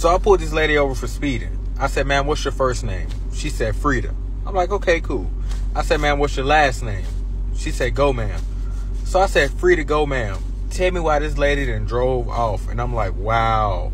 So I pulled this lady over for speeding. I said, "Ma'am, what's your first name?" She said, "Frida." I'm like, "Okay, cool." I said, "Ma'am, what's your last name?" She said, "Go, ma'am." So I said, "Frida, go, ma'am." Tell me why this lady then drove off, and I'm like, "Wow."